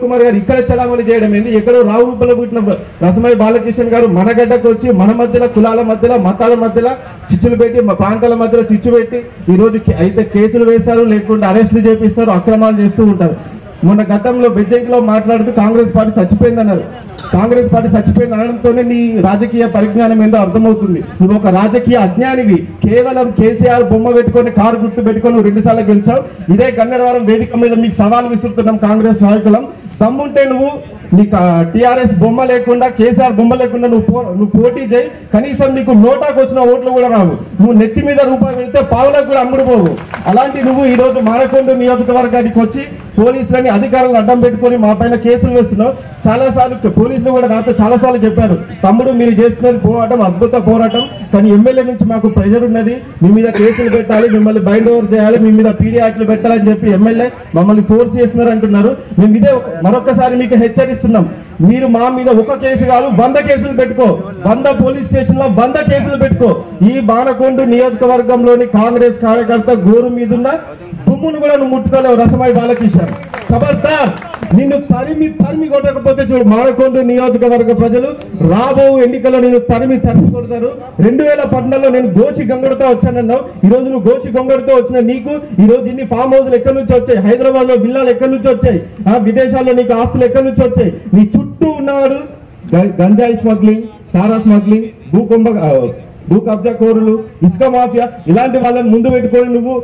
కుమార్ గారు ఇక్కడ చలామణి చేయడం ఏంది? ఎక్కడో రావురూపంలో పుట్టిన రసమయ బాలకృష్ణ గారు మన గడ్డకు వచ్చి మన మధ్యలో కులాల మధ్యలో మతాల మధ్యలో చిచ్చులు పెట్టి ప్రాంతాల మధ్యలో చిచ్చు పెట్టి ఈ అయితే కేసులు వేస్తారు లేకుంటే అరెస్టులు చేపిస్తారు అక్రమాలు చేస్తూ ఉంటారు. మొన్న గతంలో బెజ్జంకిలో మాట్లాడుతూ కాంగ్రెస్ పార్టీ చచ్చిపోయిందన్నారు. కాంగ్రెస్ పార్టీ చచ్చిపోయింది అనడంతోనే నీ రాజకీయ పరిజ్ఞానం ఏందో అర్థమవుతుంది. నువ్వు ఒక రాజకీయ అజ్ఞానివి. కేవలం కేసీఆర్ బొమ్మ పెట్టుకొని కారు గుర్తు పెట్టుకొని నువ్వు రెండు సార్లు గెలిచావు. ఇదే గన్నరవారం వేదిక మీద మీకు సవాల్ విసురుతున్నాం కాంగ్రెస్ నాయకులం. తమ్ముంటే నువ్వు నీకు టిఆర్ఎస్ బొమ్మ లేకుండా కేసీఆర్ బొమ్మ లేకుండా నువ్వు పో- నువ్వు పోటీ చేయి. కనీసం నీకు నోటాకు వచ్చిన ఓట్లు కూడా రావు. నువ్వు నెత్తి మీద రూపాయి పెడితే పావులకు కూడా అమ్ముడు పోవు. అలాంటి నువ్వు ఈ రోజు మానకొండ నియోజకవర్గానికి వచ్చి పోలీసులని అధికారులను అడ్డం పెట్టుకొని మా పైన కేసులు వేస్తున్నావు. చాలా సార్లు పోలీసులు కూడా నాతో చాలాసార్లు చెప్పారు. తమ్ముడు మీరు చేస్తున్నది పోరాటం అద్భుత పోరాటం. కానీ ఎమ్మెల్యే నుంచి మాకు ప్రెషర్ ఉన్నది. మీ మీద కేసులు పెట్టాలి మిమ్మల్ని బైండ్ ఓవర్ చేయాలి మీ మీద పీడీ యాక్ట్లు పెట్టాలని చెప్పి ఎమ్మెల్యే మమ్మల్ని ఫోర్స్ చేస్తున్నారు అంటున్నారు. మేము ఇదే మరొకసారి మీకు చేస్తున్నాం. మీరు మా మీద ఒక కేసు కాదు వంద కేసులు పెట్టుకో. వంద పోలీస్ స్టేషన్లో వంద కేసులు పెట్టుకో. ఈ బాణకొండ నియోజకవర్గంలోని కాంగ్రెస్ కార్యకర్త గోరు మీదున్న దుమ్మును కూడా నువ్వు ముట్టుకోలేవు రసమాయి బాలకిషన్ ఖబర్దార్ నిన్ను తరిమి తరిమి కొట్టకపోతే చూడు మానకొండ నియోజకవర్గ ప్రజలు రాబో ఎన్నికల్లో నేను తరిమి తరిమి కొడతారు. రెండు వేల పద్నాలుగులో నేను గోచి గంగడితో వచ్చానన్నావు. ఈ రోజు నువ్వు గోచి గంగడితో వచ్చిన నీకు ఈ రోజు ఇన్ని ఫామ్ హౌస్లు ఎక్కడి నుంచి వచ్చాయి? హైదరాబాద్లో విల్లాలు ఎక్కడి నుంచి వచ్చాయి? ఆ విదేశాల్లో నీకు ఆస్తులు ఎక్కడి నుంచి వచ్చాయి? నీ చుట్టూ ఉన్నవాడు గంజాయి స్మగ్లింగ్ సారా స్మగ్లింగ్ భూకుంభ భూ కబ్జా కోరులు ఇసుక మాఫియా ఇలాంటి వాళ్ళని ముందు పెట్టుకొని నువ్వు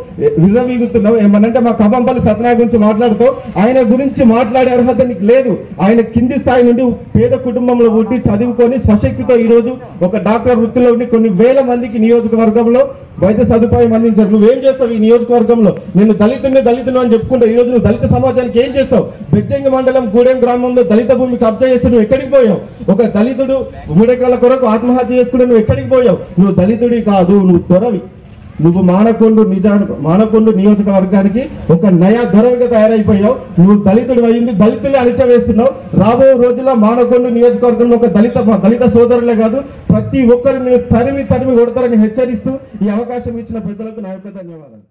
విర్రవీగుతున్నావు. ఏమనంటే మా కబంపల్లి సత్యనారాయణ గురించి మాట్లాడుతూ ఆయన గురించి మాట్లాడే అర్హత నీకు లేదు. ఆయన కింది స్థాయి నుండి పేద కుటుంబంలో పుట్టి చదువుకొని స్వశక్తితో ఈరోజు ఒక డాక్టర్ వృత్తిలో ఉండి కొన్ని వేల మందికి నియోజకవర్గంలో వైద్య సదుపాయం అందించారు. నువ్వేం చేస్తావు ఈ నియోజకవర్గంలో? నేను దళితుని దళితులు అని చెప్పుకుంటా ఈ రోజు నువ్వు దళిత సమాజానికి ఏం చేస్తావు? బెజ్జంగి మండలం గూడెం గ్రామంలో దళిత భూమి కబ్జా చేస్తే నువ్వు ఎక్కడికి పోయావు? ఒక దళితుడు మూడెకరాల కొరకు ఆత్మహత్య చేసుకుంటే నువ్వు ఎక్కడికి పోయావు? నువ్వు దళితుడి కాదు నువ్వు దొరవి నువ్వు మానకొండు నిజానికి మానకొండు నియోజకవర్గానికి ఒక నయా దొరవిగా తయారైపోయావు. నువ్వు దళితుడు అయ్యింది దళితులే అణిచవేస్తున్నావు. రాబో రోజుల్లో మానకొండు నియోజకవర్గంలో ఒక దళిత దళిత సోదరులే కాదు ప్రతి ఒక్కరు నేను తరిమి తరిమి కొడతారని హెచ్చరిస్తూ ఈ అవకాశం ఇచ్చిన పెద్దలకు నా యొక్క ధన్యవాదాలు.